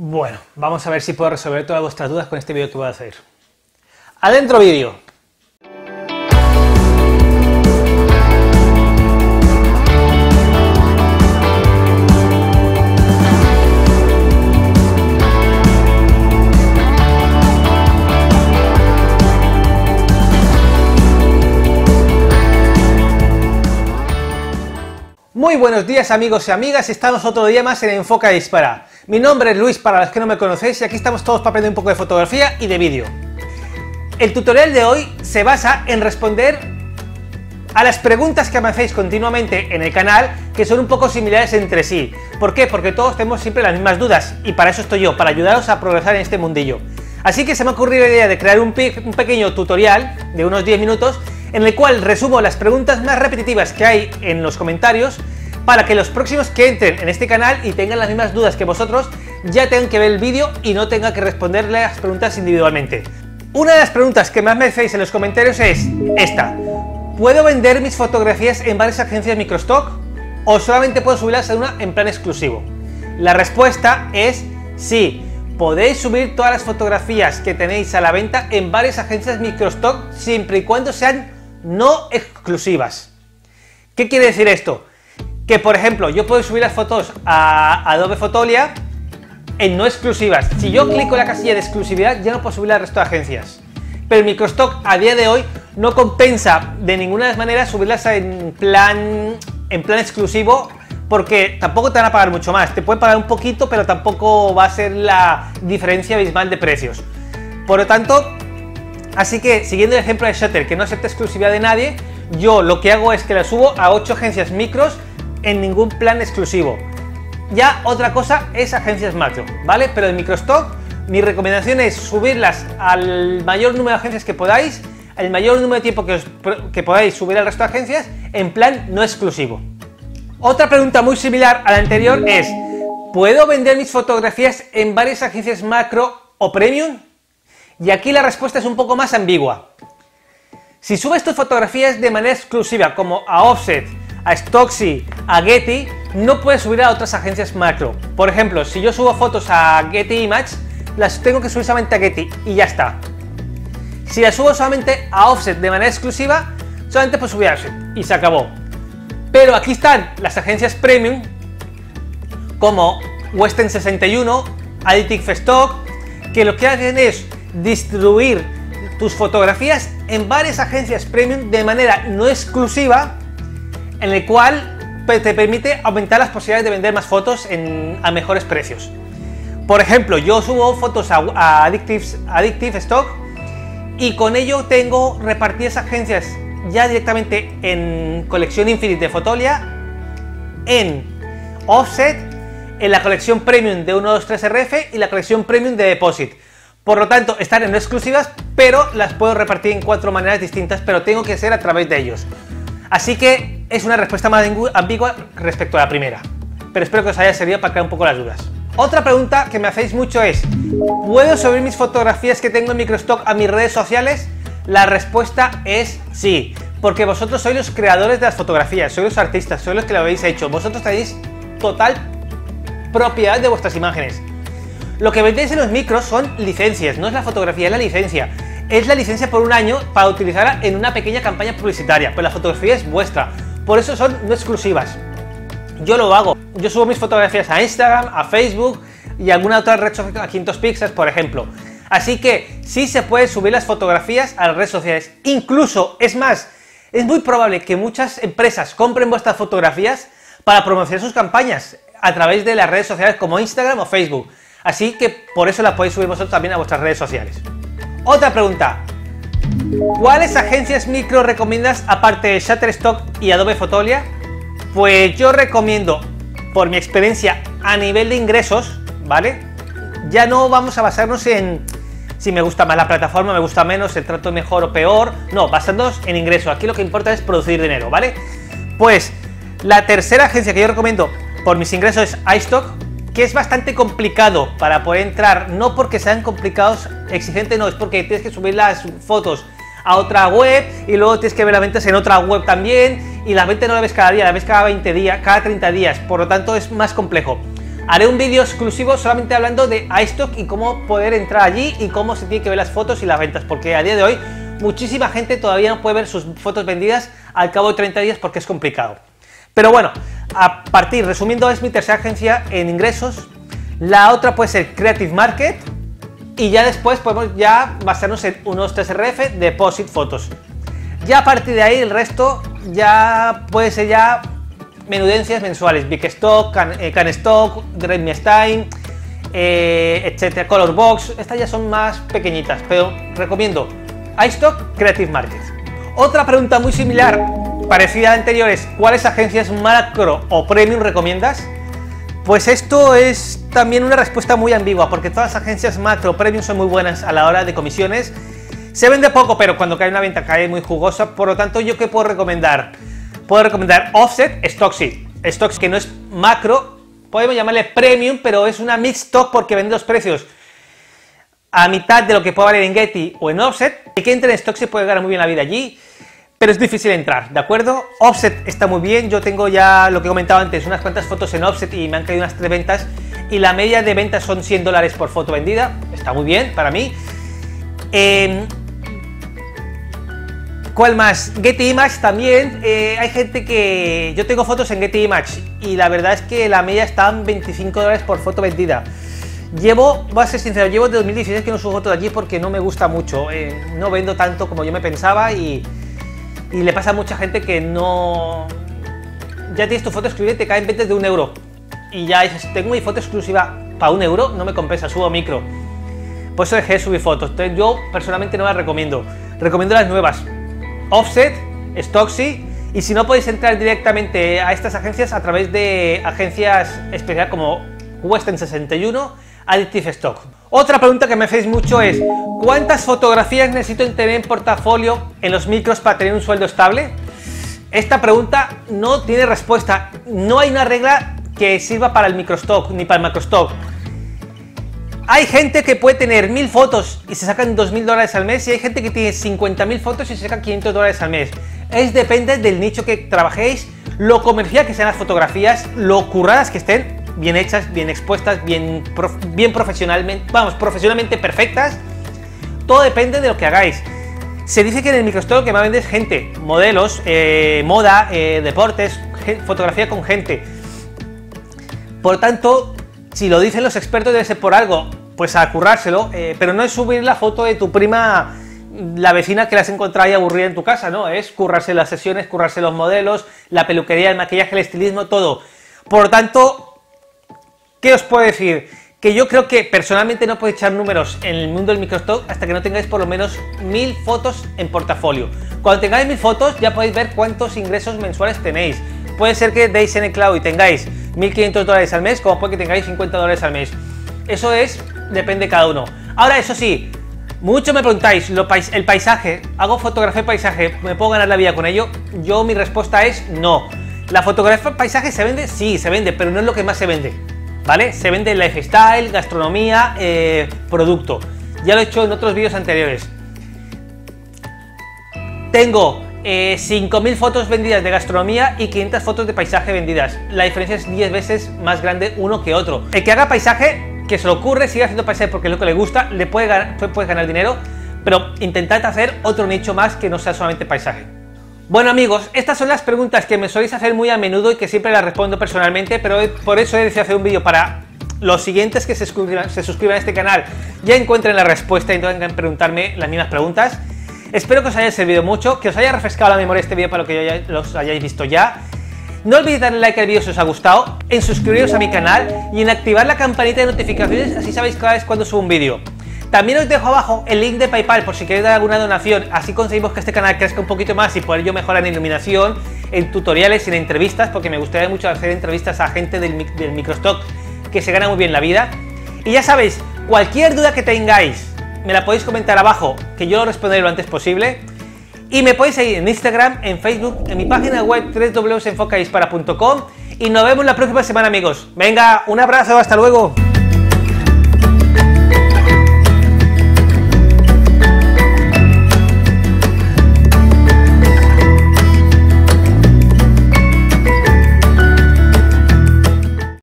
Bueno, vamos a ver si puedo resolver todas vuestras dudas con este vídeo que voy a hacer. Adentro vídeo. Muy buenos días amigos y amigas, estamos otro día más en Enfoca Dispara. Mi nombre es Luis para los que no me conocéis y aquí estamos todos para aprender un poco de fotografía y de vídeo. El tutorial de hoy se basa en responder a las preguntas que me hacéis continuamente en el canal que son un poco similares entre sí. ¿Por qué? Porque todos tenemos siempre las mismas dudas y para eso estoy yo, para ayudaros a progresar en este mundillo. Así que se me ha ocurrido la idea de crear un, un pequeño tutorial de unos 10 minutos en el cual resumo las preguntas más repetitivas que hay en los comentarios para que los próximos que entren en este canal y tengan las mismas dudas que vosotros ya tengan que ver el vídeo y no tengan que responderle las preguntas individualmente. Una de las preguntas que más me hacéis en los comentarios es esta. ¿Puedo vender mis fotografías en varias agencias microstock o solamente puedo subirlas en una en plan exclusivo? La respuesta es sí. Podéis subir todas las fotografías que tenéis a la venta en varias agencias microstock siempre y cuando sean no exclusivas. ¿Qué quiere decir esto? Que por ejemplo, yo puedo subir las fotos a Adobe Fotolia en no exclusivas. Si yo clico en la casilla de exclusividad, ya no puedo subir al resto de agencias. Pero el microstock a día de hoy no compensa de ninguna de las maneras subirlas en plan, en plan exclusivo porque tampoco te van a pagar mucho más. Te pueden pagar un poquito, pero tampoco va a ser la diferencia abismal de precios. Por lo tanto, Así que, siguiendo el ejemplo de Shutter, que no acepta exclusividad de nadie, yo lo que hago es que la subo a 8 agencias micros en ningún plan exclusivo. Ya otra cosa es agencias macro, ¿vale? Pero en microstock, mi recomendación es subirlas al mayor número de agencias que podáis, el mayor número de tiempo que, que podáis subir al resto de agencias en plan no exclusivo. Otra pregunta muy similar a la anterior es, ¿puedo vender mis fotografías en varias agencias macro o premium? Y aquí la respuesta es un poco más ambigua. Si subes tus fotografías de manera exclusiva, como a Offset, a Stocksy, a Getty, no puedes subir a otras agencias macro. Por ejemplo, si yo subo fotos a Getty Image, las tengo que subir solamente a Getty y ya está. Si las subo solamente a Offset de manera exclusiva, solamente puedo subir a Offset y se acabó. Pero aquí están las agencias premium como Western 61, Additive Stock, que lo que hacen es distribuir tus fotografías en varias agencias premium de manera no exclusiva, en el cual te permite aumentar las posibilidades de vender más fotos a mejores precios. Por ejemplo, yo subo fotos a, Addictive, Stock y con ello tengo repartidas agencias ya directamente en colección Infinite de Fotolia, en Offset, en la colección Premium de 123RF y la colección Premium de Deposit. Por lo tanto, están en exclusivas, pero las puedo repartir en cuatro maneras distintas, pero tengo que ser a través de ellos. Así que es una respuesta más ambigua respecto a la primera. Pero espero que os haya servido para crear un poco las dudas. Otra pregunta que me hacéis mucho es, ¿puedo subir mis fotografías que tengo en microstock a mis redes sociales? La respuesta es sí, porque vosotros sois los creadores de las fotografías, sois los artistas, sois los que lo habéis hecho. Vosotros tenéis total propiedad de vuestras imágenes. Lo que vendéis en los micros son licencias, no es la fotografía, es la licencia. Es la licencia por un año para utilizarla en una pequeña campaña publicitaria, pero la fotografía es vuestra. Por eso son no exclusivas. Yo lo hago. Yo subo mis fotografías a Instagram, a Facebook y a alguna otra red social, a 500 píxeles, por ejemplo. Así que sí se puede subir las fotografías a las redes sociales. Incluso, es más, es muy probable que muchas empresas compren vuestras fotografías para promocionar sus campañas a través de las redes sociales como Instagram o Facebook. Así que por eso la podéis subir vosotros también a vuestras redes sociales. Otra pregunta. ¿Cuáles agencias micro recomiendas aparte de Shutterstock y Adobe Fotolia? Pues yo recomiendo, por mi experiencia a nivel de ingresos, ¿vale? Ya no vamos a basarnos en si me gusta más la plataforma, me gusta menos, el trato mejor o peor. No, basándonos en ingresos. Aquí lo que importa es producir dinero, ¿vale? Pues la tercera agencia que yo recomiendo por mis ingresos es iStock, que es bastante complicado para poder entrar, no porque sean complicados, exigente no, es porque tienes que subir las fotos a otra web y luego tienes que ver las ventas en otra web también y la venta no la ves cada día, la ves cada 20 días, cada 30 días, por lo tanto es más complejo. Haré un vídeo exclusivo solamente hablando de iStock y cómo poder entrar allí y cómo se tiene que ver las fotos y las ventas, porque a día de hoy muchísima gente todavía no puede ver sus fotos vendidas al cabo de 30 días porque es complicado. Pero bueno, a partir, resumiendo, es mi tercera agencia en ingresos. La otra puede ser Creative Market. Y ya después podemos ya basarnos en unos 3RF, Deposit Fotos. Ya a partir de ahí el resto ya puede ser ya menudencias mensuales. Big Stock, Can, eh, Stock, Stein, eh, etcétera, Color Box. Estas ya son más pequeñitas, pero recomiendo iStock Creative Market. Otra pregunta muy similar parecida a anteriores, ¿cuáles agencias macro o premium recomiendas? Pues esto es también una respuesta muy ambigua, porque todas las agencias macro o premium son muy buenas a la hora de comisiones. Se vende poco, pero cuando cae una venta cae muy jugosa, por lo tanto, ¿yo qué puedo recomendar? Puedo recomendar Offset, Stocksy. Stocksy que no es macro, podemos llamarle premium, pero es una mix stock porque vende los precios a mitad de lo que puede valer en Getty o en Offset. El que entre en Stocksy puede ganar muy bien la vida allí pero es difícil entrar, ¿de acuerdo? Offset está muy bien, yo tengo ya lo que he comentado antes, unas cuantas fotos en Offset y me han caído unas tres ventas y la media de ventas son 100 dólares por foto vendida, está muy bien para mí. Em, ¿Cuál más? Getty Image también, eh, hay gente que... Yo tengo fotos en Getty Image y la verdad es que la media está en 25 dólares por foto vendida. Llevo, voy a ser sincero, llevo de 2016 que no subo fotos de allí porque no me gusta mucho, eh, no vendo tanto como yo me pensaba y y le pasa a mucha gente que no... Ya tienes tu foto exclusiva y te caen ventas de un euro. Y ya dices, tengo mi foto exclusiva para un euro, no me compensa, subo micro. Por eso dejé de subir fotos. Entonces yo personalmente no las recomiendo. Recomiendo las nuevas. Offset, Stocksy, y si no podéis entrar directamente a estas agencias a través de agencias especiales como Western 61, Additive Stock. Otra pregunta que me hacéis mucho es, ¿cuántas fotografías necesito tener en portafolio en los micros para tener un sueldo estable? Esta pregunta no tiene respuesta. No hay una regla que sirva para el microstock ni para el macrostock. Hay gente que puede tener mil fotos y se sacan dos mil dólares al mes y hay gente que tiene 50 mil fotos y se saca 500 dólares al mes. Es depende del nicho que trabajéis, lo comercial que sean las fotografías, lo curradas que estén bien hechas, bien expuestas, bien, bien profesionalmente, vamos, profesionalmente perfectas. Todo depende de lo que hagáis. Se dice que en el microstock lo que más vende es gente, modelos, eh, moda, eh, deportes, fotografía con gente. Por tanto, si lo dicen los expertos debe ser por algo, pues a currárselo, eh, pero no es subir la foto de tu prima, la vecina que la has encontrado ahí aburrida en tu casa, no, es currarse las sesiones, currarse los modelos, la peluquería, el maquillaje, el estilismo, todo. Por tanto, ¿Qué os puedo decir? Que yo creo que personalmente no podéis echar números en el mundo del microstock hasta que no tengáis por lo menos mil fotos en portafolio. Cuando tengáis mil fotos ya podéis ver cuántos ingresos mensuales tenéis. Puede ser que deis en el cloud y tengáis 1500 dólares al mes, como puede que tengáis 50 dólares al mes. Eso es, depende de cada uno. Ahora, eso sí, mucho me preguntáis, el paisaje, ¿hago fotografía de paisaje? ¿Me puedo ganar la vida con ello? Yo mi respuesta es no. ¿La fotografía de paisaje se vende? Sí, se vende, pero no es lo que más se vende. ¿Vale? Se vende lifestyle, gastronomía, eh, producto. Ya lo he hecho en otros vídeos anteriores. Tengo 5.000 eh, fotos vendidas de gastronomía y 500 fotos de paisaje vendidas. La diferencia es 10 veces más grande uno que otro. El que haga paisaje, que se le ocurre, sigue haciendo paisaje porque es lo que le gusta, le puede ganar, puede ganar dinero, pero intentad hacer otro nicho más que no sea solamente paisaje. Bueno amigos, estas son las preguntas que me soléis hacer muy a menudo y que siempre las respondo personalmente, pero por eso he decidido hacer un vídeo para los siguientes que se suscriban, a este canal ya encuentren la respuesta y no tengan que preguntarme las mismas preguntas. Espero que os haya servido mucho, que os haya refrescado la memoria este vídeo para lo que ya, los hayáis visto ya. No olvidéis darle like al vídeo si os ha gustado, en suscribiros a mi canal y en activar la campanita de notificaciones así sabéis cada vez cuando subo un vídeo. También os dejo abajo el link de Paypal por si queréis dar alguna donación, así conseguimos que este canal crezca un poquito más y poder yo mejorar en iluminación, en tutoriales y en entrevistas, porque me gustaría mucho hacer entrevistas a gente del, del microstock que se gana muy bien la vida. Y ya sabéis, cualquier duda que tengáis, me la podéis comentar abajo, que yo lo responderé lo antes posible. Y me podéis seguir en Instagram, en Facebook, en mi página web www.enfocadispara.com y nos vemos la próxima semana amigos. Venga, un abrazo, hasta luego.